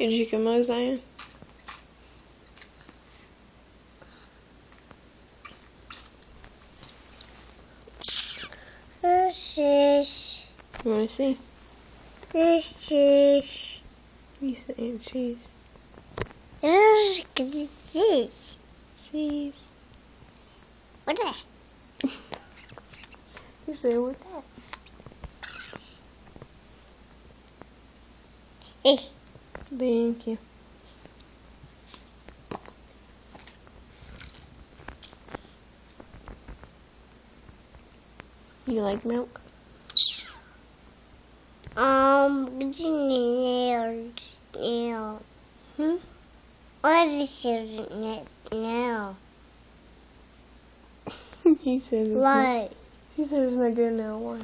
Did you come out, Ziah? This is. You want to see? This is. You saying cheese. This is. This. Cheese. What's that? You say what that? Eh. Thank you. You like milk? Um, nail, nail. Hmm? What is your nail? he says it's not, What? he says it's not good now. Why?